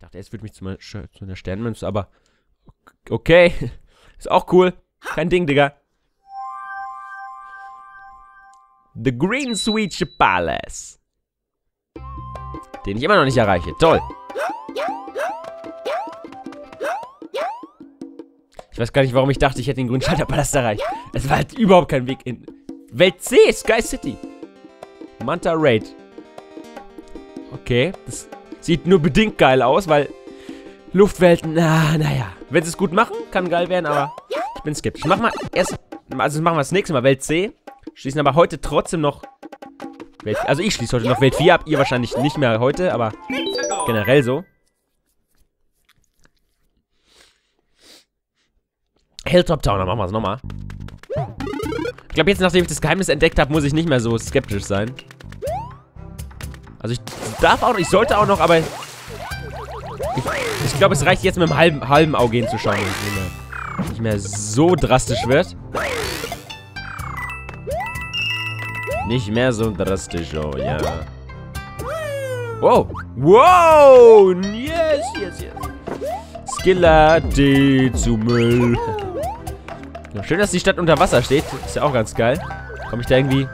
Ich dachte, es wird mich zu, meiner- zu einer Sternmünze, aber okay. Ist auch cool. Kein Ding, Digga. The Green Switch Palace. Den ich immer noch nicht erreiche. Toll. Ich weiß gar nicht, warum ich dachte, ich hätte den grünen Schalterpalast erreicht. Es war halt überhaupt kein Weg in... Welt C, Sky City. Manta Raid. Okay, das sieht nur bedingt geil aus, weil Luftwelten, na, naja. Wenn sie es gut machen, kann geil werden, aber ich bin skeptisch. Mach mal erst, also machen wir das nächste Mal Welt C. Schließen aber heute trotzdem noch Welt, also ich schließe heute noch Welt 4 ab, ihr wahrscheinlich nicht mehr heute, aber generell so. Hilltop Town, dann machen wir es nochmal. Ich glaube, jetzt, nachdem ich das Geheimnis entdeckt habe, muss ich nicht mehr so skeptisch sein. Also ich darf auch noch, ich sollte auch noch, aber ich, ich glaube, es reicht jetzt mit einem halben, halben Auge hinzuschauen, wenn es nicht mehr, so drastisch wird. Nicht mehr so drastisch, oh ja. Wow. Wow. Yes, yes, yes. Skillati zu Müll. Schön, dass die Stadt unter Wasser steht. Ist ja auch ganz geil. Komme ich da irgendwie...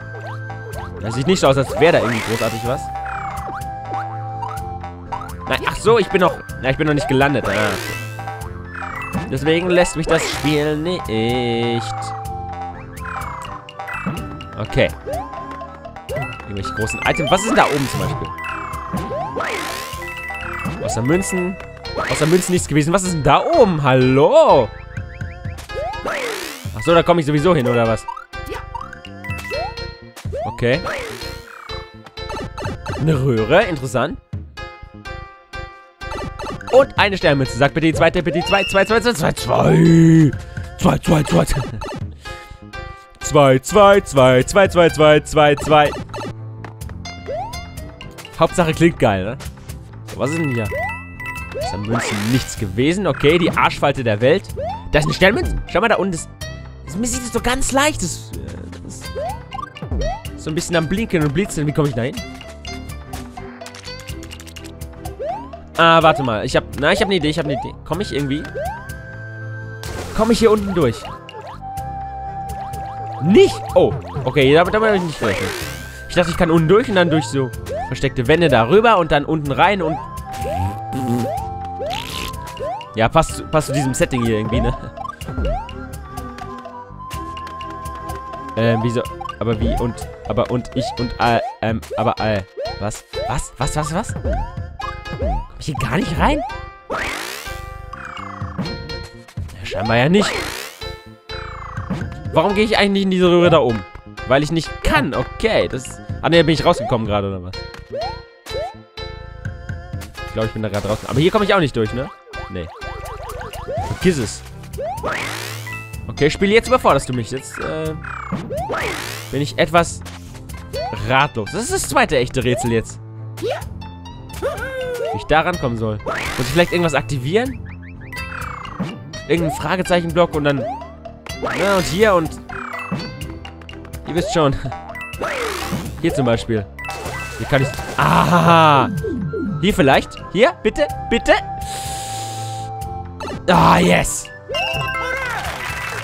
Das sieht nicht so aus, als wäre da irgendwie großartig was. So, ich bin noch... Na, ich bin noch nicht gelandet. Ah. Deswegen lässt mich das Spiel nicht. Okay. Irgendwelche großen Items. Was ist denn da oben zum Beispiel? Außer Münzen. Außer Münzen nichts gewesen. Was ist denn da oben? Hallo? Ach so, da komme ich sowieso hin, oder was? Okay. Eine Röhre, interessant. Und eine Sternmünze. Sag bitte die zweite, bitte die zweite, zwei, zwei, zwei, zwei, zwei. Zwei, zwei, zwei, zwei. Zwei, zwei, zwei, zwei, zwei, zwei, zwei, zwei. Hauptsache klingt geil, ne? So, was ist denn hier? Ist an Münzen nichts gewesen. Okay, die Arschfalte der Welt. Da ist eine Sternmünze. Schau mal, da unten ist... Das, mir sieht es so ganz leicht. Das, äh, das so ein bisschen am Blinken und Blitzen. Wie komme ich da hin? Ah, warte mal. Ich hab... Na, ich habe eine Idee. Ich habe eine Idee. Komme ich irgendwie... Komme ich hier unten durch? Nicht? Oh. Okay, damit, damit habe ich nicht gerechnet. Ich dachte, ich kann unten durch und dann durch so versteckte Wände darüber und dann unten rein und... Ja, passt, passt zu diesem Setting hier irgendwie, ne? Ähm, wieso? Aber wie und... Aber und ich und... Äh, ähm, aber äh... Was? Was? Was? Was? Was? Ich hier gar nicht rein? Scheinbar ja nicht. Warum gehe ich eigentlich nicht in diese Röhre da oben? Weil ich nicht kann. Okay, das... Ah, ne, bin ich rausgekommen gerade, oder was? Ich glaube, ich bin da gerade draußen. Aber hier komme ich auch nicht durch, ne? Nee. Vergiss es. Okay, Spiel, jetzt überforderst du mich. Jetzt, äh... Bin ich etwas ratlos. Das ist das zweite echte Rätsel jetzt. Wie ich da rankommen soll. Muss ich vielleicht irgendwas aktivieren? Irgendein Fragezeichenblock und dann... Na, und hier und... Ihr wisst schon. Hier zum Beispiel. Hier kann ich... Ah! Hier vielleicht? Hier? Bitte? Bitte? Ah, yes!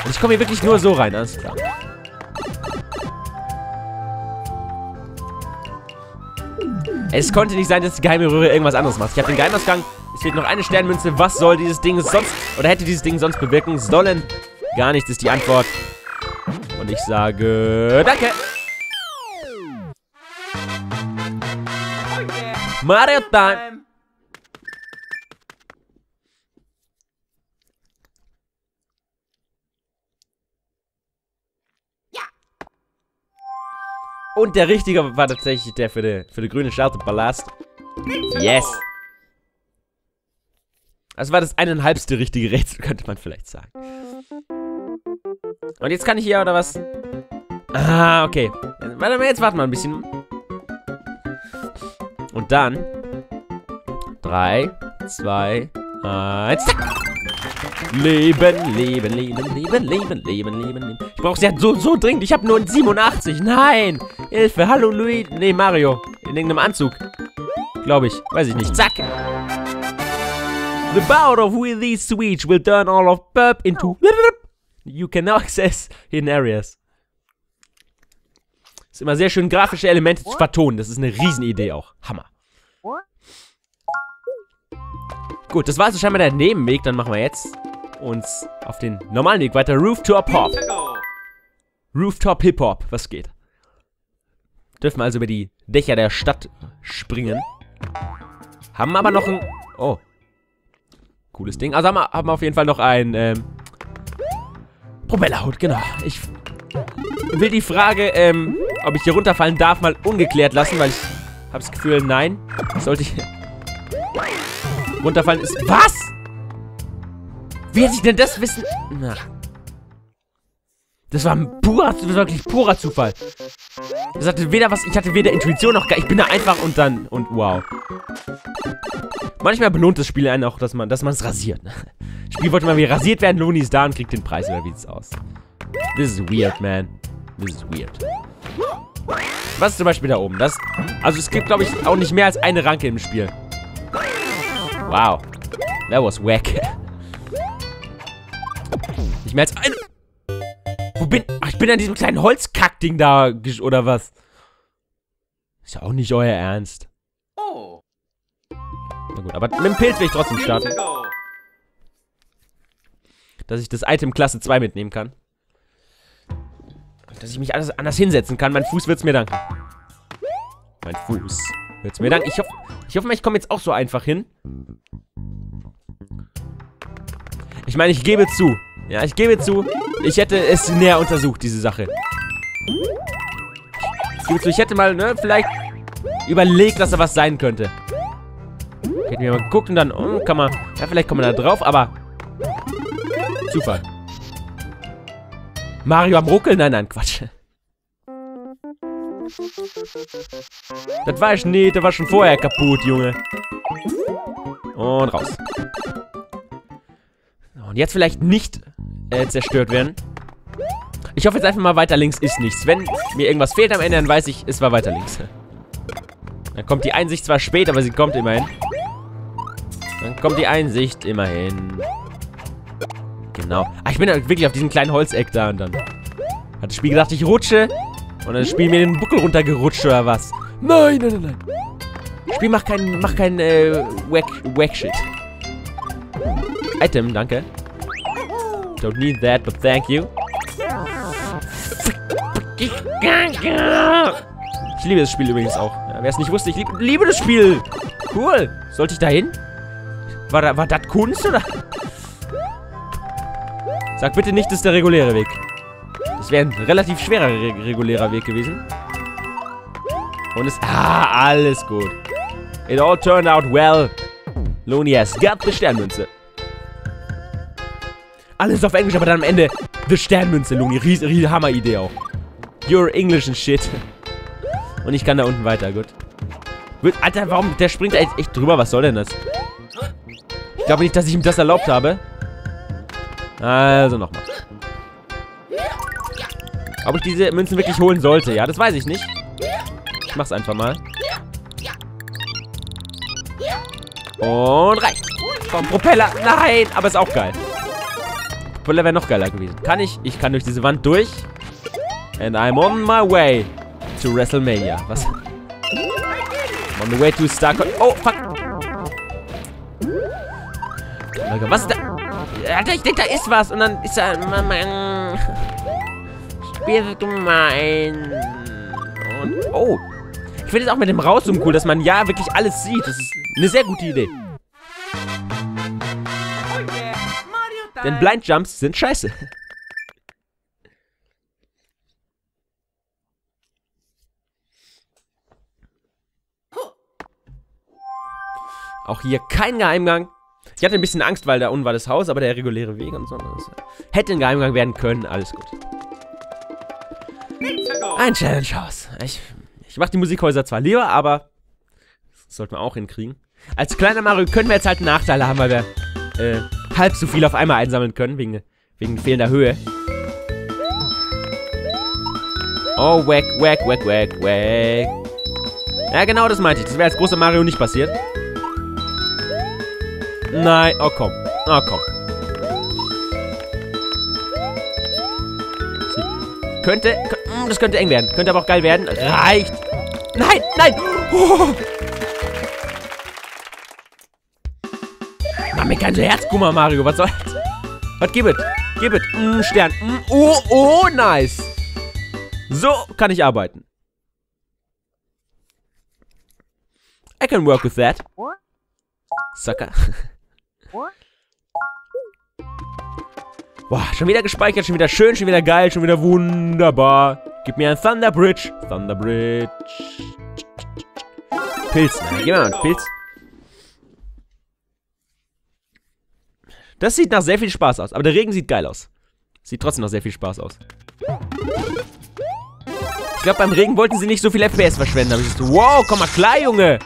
Und ich komme hier wirklich nur so rein, alles klar. Es konnte nicht sein, dass die geheime Röhre irgendwas anderes macht. Ich habe den Geheimausgang. Es fehlt noch eine Sternmünze. Was soll dieses Ding sonst... Oder hätte dieses Ding sonst bewirken sollen? Gar nichts ist die Antwort. Und ich sage... Danke! Mario Time! Und der richtige war tatsächlich der für den für die grüne Schalterpalast. Yes! Das war das eineinhalbste richtige Rätsel, könnte man vielleicht sagen. Und jetzt kann ich hier, oder was? Ah, okay. Warte mal, jetzt warten wir ein bisschen. Und dann. 3, 2, 1, zack! Leben, leben, leben, leben, leben, leben, leben, leben. Ich brauche ja so, so dringend. Ich habe nur ein 87. Nein! Hilfe, hallo Luigi. Nee, Mario. In irgendeinem Anzug. Glaube ich. Weiß ich nicht. Zack! The bout of with these sweets will turn all of burp into... You can now access hidden areas. Ist immer sehr schön, grafische Elemente zu vertonen. Das ist eine Riesenidee auch. Hammer. Gut, das war also scheinbar der Nebenweg. Dann machen wir jetzt uns auf den normalen Weg weiter. Rooftop Hop. Rooftop Hip Hop. Was geht? Dürfen also über die Dächer der Stadt springen. Haben aber noch ein... Oh. Cooles Ding. Also haben wir, haben wir auf jeden Fall noch ein... Ähm, Propellerhut, genau. Ich will die Frage, ähm, ob ich hier runterfallen darf, mal ungeklärt lassen, weil ich habe das Gefühl, nein. Sollte ich runterfallen ist... Was? Wie hätte ich denn das wissen? Na. Das war ein purer, wirklich purer Zufall. Das hatte weder was, ich hatte weder Intuition noch gar, ich bin da einfach und dann, und wow. Manchmal belohnt das Spiel einen auch, dass man, dass man es rasiert. Das Spiel wollte mal wie rasiert werden, Looney ist da und kriegt den Preis, oder wie sieht's aus? This is weird, man. This is weird. Was ist zum Beispiel da oben? Das, also es gibt, glaube ich, auch nicht mehr als eine Ranke im Spiel. Wow. That was wack. Nicht mehr als eine... Wo bin... Ach, ich bin an diesem kleinen Holzkackding da, oder was? Ist ja auch nicht euer Ernst. Oh. Na gut, aber mit dem Pilz will ich trotzdem starten. Dass ich das Item Klasse 2 mitnehmen kann. Dass ich mich anders, anders hinsetzen kann. Mein Fuß wird es mir danken. Mein Fuß wird es mir danken. Ich hoffe, ich hoffe mal, ich komme jetzt auch so einfach hin. Ich meine, ich gebe zu. Ja, ich gebe zu. Ich hätte es näher untersucht, diese Sache. Ich gebe zu, ich hätte mal, ne, vielleicht überlegt, dass da was sein könnte. Hätten wir mal geguckt und dann, oh, kann man, ja, vielleicht kommen wir da drauf, aber Zufall. Mario am Ruckeln? Nein, nein, Quatsch. Das war ich nicht, der war schon vorher kaputt, Junge. Und raus. Und jetzt vielleicht nicht äh, zerstört werden. Ich hoffe jetzt einfach mal, weiter links ist nichts. Wenn mir irgendwas fehlt am Ende, dann weiß ich, es war weiter links. Dann kommt die Einsicht zwar spät, aber sie kommt immerhin. Dann kommt die Einsicht immerhin. Genau. Ah, ich bin halt wirklich auf diesem kleinen Holzeck da und dann hat das Spiel gedacht, ich rutsche. Und dann Spiel mir den Buckel runtergerutscht oder was. Nein, nein, nein, nein. Spiel macht kein, macht kein, äh, wack, wack shit. Item, danke. Don't need that, but thank you. Ich liebe das Spiel übrigens auch. Ja, Wer es nicht wusste, ich lieb, liebe das Spiel. Cool. Sollte ich da hin? War, war das Kunst, oder? Sag bitte nicht, das ist der reguläre Weg. Das wäre ein relativ schwerer re regulärer Weg gewesen. Und es... Ah, alles gut. It all turned out well. Looney has got the Sternmünze. Alles auf Englisch, aber dann am Ende The Sternmünze, Looney. Ries, ries Hammer-Idee auch. You're English and shit. Und ich kann da unten weiter, gut. Alter, warum? Der springt da echt, echt drüber. Was soll denn das? Ich glaube nicht, dass ich ihm das erlaubt habe. Also nochmal. Ob ich diese Münzen wirklich holen sollte, ja, das weiß ich nicht. Ich mach's einfach mal. Und rein. Komm, Propeller. Nein, aber ist auch geil. Propeller wäre noch geiler gewesen. Kann ich? Ich kann durch diese Wand durch. And I'm on my way to WrestleMania. Was? I'm on the way to Star... Oh, fuck. Was ist da? Alter, ich denke, da ist was. Und dann ist da... Spiel gemein. Und... Oh. Ich finde es auch mit dem Rauszoomen cool, dass man ja wirklich alles sieht. Das ist eine sehr gute Idee. Denn Blind Jumps sind scheiße. Auch hier kein Geheimgang. Ich hatte ein bisschen Angst, weil da unten war das Haus, aber der reguläre Weg und so. hätte ein Geheimgang werden können. Alles gut. Ein Challenge-Haus. Ich, ich mache die Musikhäuser zwar lieber, aber das sollten wir auch hinkriegen. Als kleiner Mario können wir jetzt halt Nachteile haben, weil wir äh, halb so viel auf einmal einsammeln können, wegen, wegen fehlender Höhe. Oh, wack, wack, wack, wack, wack. Ja, genau das meinte ich. Das wäre als großer Mario nicht passiert. Nein. Oh, komm. Oh, komm. Könnte, das könnte eng werden. Könnte aber auch geil werden. Reicht. Nein, nein. Oh. Mir kein Herz, guck mal, Mario. Was soll's? Was gibt es? Gib es. Mm, Stern. Mm, oh, oh, nice. So kann ich arbeiten. I can work with that. Sucker. Boah, schon wieder gespeichert, schon wieder schön, schon wieder geil, schon wieder wunderbar. Gib mir ein Thunder Bridge. Thunder Bridge. Pilz, gib mir mal einen Pilz. Das sieht nach sehr viel Spaß aus. Aber der Regen sieht geil aus. Sieht trotzdem nach sehr viel Spaß aus. Ich glaube, beim Regen wollten sie nicht so viel FPS verschwenden. Aber ich so, wow, komm mal klar, Junge.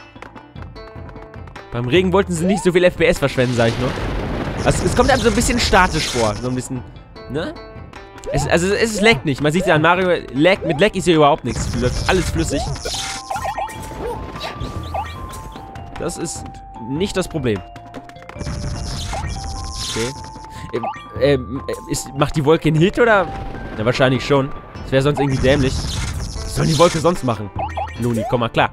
Beim Regen wollten sie nicht so viel FPS verschwenden, sag ich nur. Also, es kommt einem so ein bisschen statisch vor. So ein bisschen, ne? Es, also es leckt nicht. Man sieht ja an Mario, lag, mit Lag ist hier überhaupt nichts. Alles flüssig. Das ist nicht das Problem. Okay. Ähm, ähm, ist, macht die Wolke einen Hit oder? Ja, wahrscheinlich schon. Das wäre sonst irgendwie dämlich. Was soll die Wolke sonst machen? Luni, komm mal klar.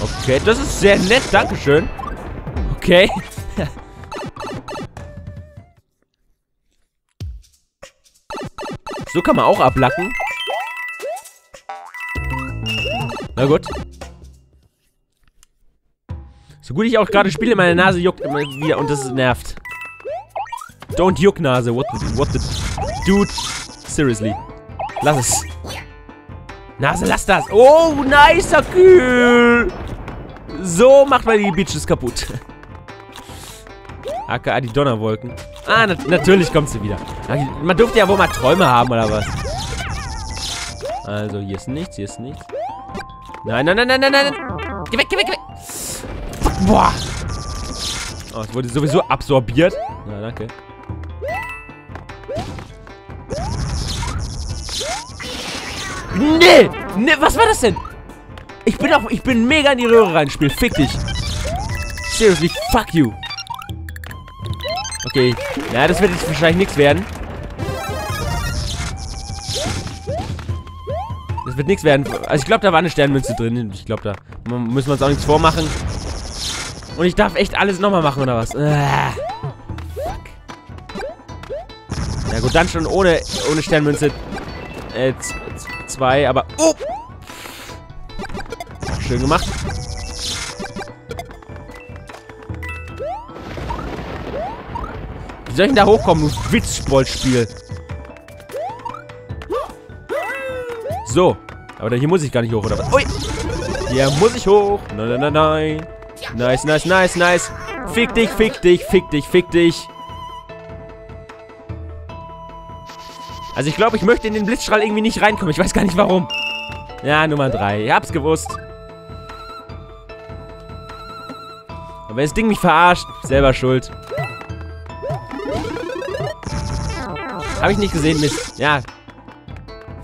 Okay, das ist sehr nett. Dankeschön. Okay. so kann man auch ablacken. Na gut. So gut ich auch gerade spiele, meine Nase juckt immer wieder und das nervt. Don't juck, Nase. What the, what the... Dude. Seriously. Lass es. Nase, lass das. Oh, nicer Kühl. So macht man die Bitches kaputt. AKA die Donnerwolken. Ah, na natürlich kommt sie wieder. Man durfte ja wohl mal Träume haben, oder was? Also, hier ist nichts, hier ist nichts. Nein, nein, nein, nein, nein, nein. Geh weg, geh weg, geh weg. Boah. Oh, es wurde sowieso absorbiert. Na, danke. Nee! Nee, was war das denn? Ich bin auch, ich bin mega in die Röhre reinspiel. Fick dich. Seriously, fuck you. Okay. Ja, das wird jetzt wahrscheinlich nichts werden. Das wird nichts werden. Also ich glaube, da war eine Sternmünze drin. Ich glaube, da müssen wir uns auch nichts vormachen. Und ich darf echt alles nochmal machen, oder was? Ah, fuck. Ja gut, dann schon ohne, ohne Sternmünze. Äh, zwei, aber... Oh! Schön gemacht. Wie soll ich denn da hochkommen, du Witzspollspiel? So. Aber hier muss ich gar nicht hoch, oder was? Ui! Hier muss ich hoch. Nein, nein, nein, nein. Nice, nice, nice, nice. Fick dich, fick dich, fick dich, fick dich. Also ich glaube, ich möchte in den Blitzstrahl irgendwie nicht reinkommen. Ich weiß gar nicht warum. Ja, Nummer 3. Ich hab's gewusst. Aber wenn das Ding mich verarscht, selber schuld. Habe ich nicht gesehen, Mist. Ja.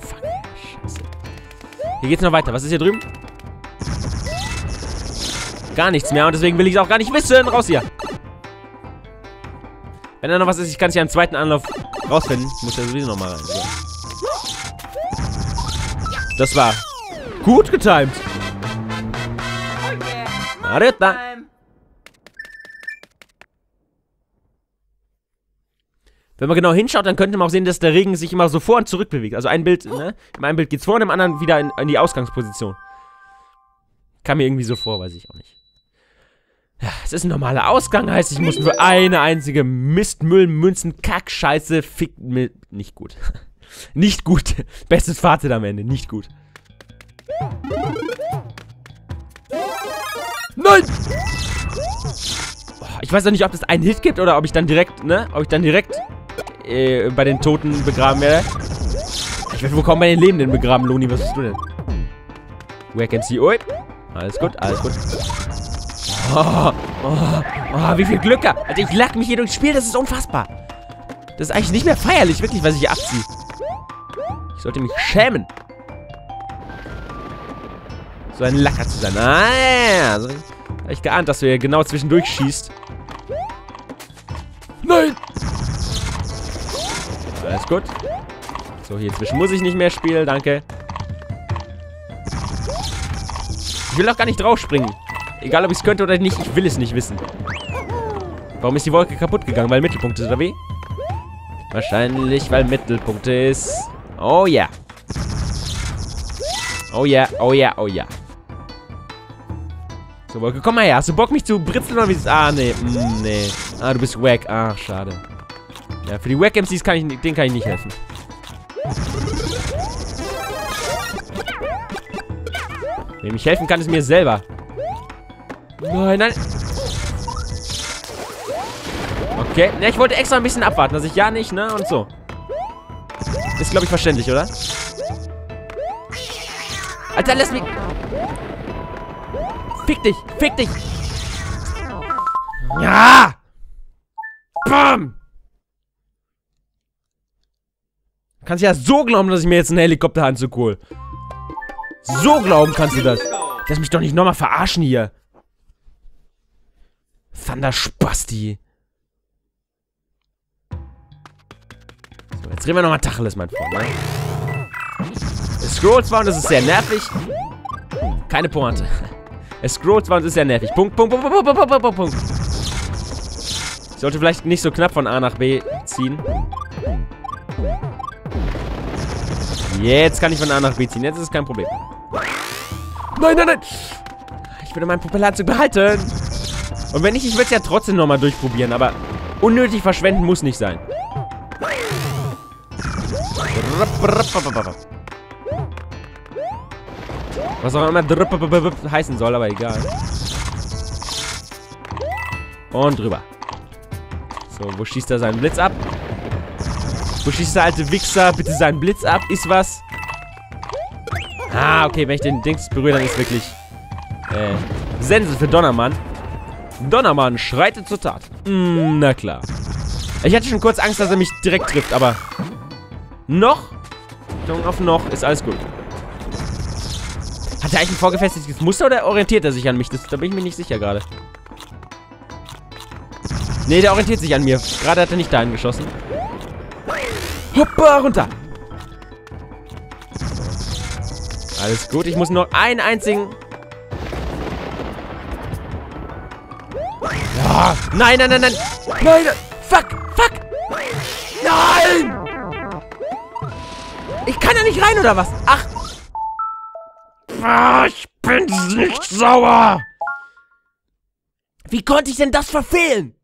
Fuck, scheiße. Hier geht's noch weiter. Was ist hier drüben? Gar nichts mehr und deswegen will ich es auch gar nicht wissen. Raus hier. Wenn da noch was ist, ich kann es ja im zweiten Anlauf rausfinden. Muss ja sowieso nochmal rein. So. Das war gut getimt. Arita. Wenn man genau hinschaut, dann könnte man auch sehen, dass der Regen sich immer so vor und zurück bewegt. Also ein Bild, ne? Im einen Bild geht es vor und im anderen wieder in, in die Ausgangsposition. Kam mir irgendwie so vor, weiß ich auch nicht. Es ist ein normaler Ausgang, heißt, ich muss nur eine einzige Mistmüll, Münzen, Kack, Scheiße, Fick, nicht gut. nicht gut. Bestes Fazit am Ende, nicht gut. Nein! Ich weiß noch nicht, ob das einen Hit gibt oder ob ich dann direkt, ne? Ob ich dann direkt äh, bei den Toten begraben werde. Ich werde wohl kaum bei den Lebenden begraben, Loni. Was bist du denn? Where can see? Ui. Alles gut, alles gut. Oh, oh, oh, wie viel Glück. Also ich lag mich hier durchs Spiel, das ist unfassbar. Das ist eigentlich nicht mehr feierlich, wirklich, was ich hier abziehe. Ich sollte mich schämen. So ein Lacker zu sein. Ah, ja. So, ich geahnt, dass du hier genau zwischendurch schießt. Nein! Alles gut. So, hier zwischen muss ich nicht mehr spielen, danke. Ich will auch gar nicht draufspringen. Egal, ob ich es könnte oder nicht, ich will es nicht wissen. Warum ist die Wolke kaputt gegangen? Weil Mittelpunkt ist, oder wie? Wahrscheinlich, weil Mittelpunkt ist. Oh ja. Yeah. Oh ja, yeah, oh ja, yeah, oh ja. So, Wolke, komm mal her. Hast du Bock, mich zu britzeln oder wie ist Ah, nee, mm, nee. Ah, du bist wack. Ach, schade. Ja, für die Wack-MCs kann ich, denen kann ich nicht helfen. Wem ich helfen kann, ist mir selber. Nein, nein. Okay. Ja, ich wollte extra ein bisschen abwarten, dass ich ja nicht, ne? Und so. Ist, glaube ich, verständlich, oder? Alter, lass mich... Fick dich! Fick dich! Ja! Bam! Kannst ja so glauben, dass ich mir jetzt einen Helikopteranzug hole. So glauben kannst du das. Lass mich doch nicht nochmal verarschen hier. Thunder Spasti. So, jetzt reden wir nochmal Tacheles, mein Freund. Ne? Es scrollt zwar und das ist sehr nervig. Keine Pointe. Es scrollt zwar und ist sehr nervig. Punkt, Punkt, Punkt, Punkt, Punkt, Punkt, Punkt, Punkt. Ich sollte vielleicht nicht so knapp von A nach B ziehen. Jetzt kann ich von A nach B ziehen. Jetzt ist es kein Problem. Nein, nein, nein. Ich würde meinen Propelleranzug behalten. Und wenn nicht, ich würde es ja trotzdem nochmal durchprobieren. Aber unnötig verschwenden muss nicht sein. Was auch immer heißen soll, aber egal. Und drüber. So, wo schießt er seinen Blitz ab? Wo schießt der alte Wichser bitte seinen Blitz ab? Ist was? Ah, okay, wenn ich den Dings berühre, dann ist wirklich äh, Sense für Donnermann. Donnermann schreitet zur Tat. Mm, na klar. Ich hatte schon kurz Angst, dass er mich direkt trifft, aber noch, auf noch, ist alles gut. Hat er eigentlich ein vorgefestigtes Muster oder orientiert er sich an mich? Das, da bin ich mir nicht sicher gerade. Nee, der orientiert sich an mir. Gerade hat er nicht dahin geschossen. Hoppa, runter. Alles gut, ich muss nur einen einzigen... Nein, nein, nein, nein. Nein, fuck, fuck. Nein. Ich kann da nicht rein, oder was? Ach. Ah, ich bin nicht sauer. Wie konnte ich denn das verfehlen?